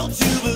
Don't you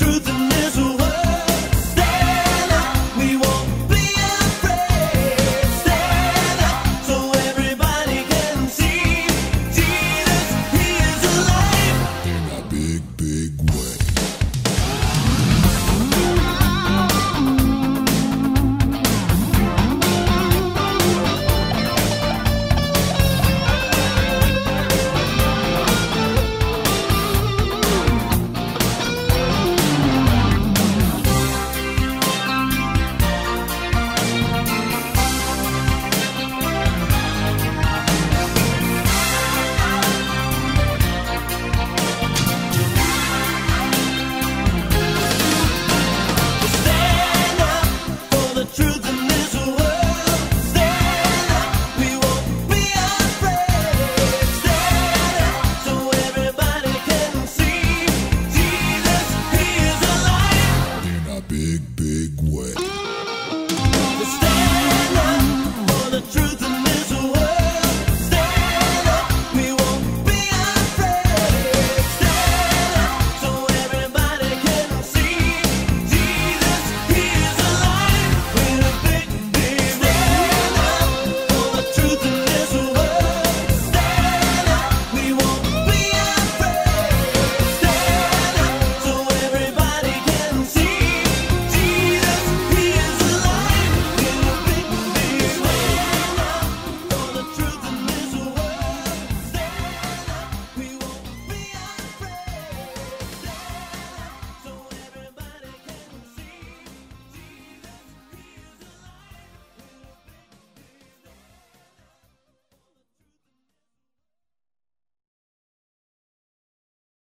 Truth. big, big way.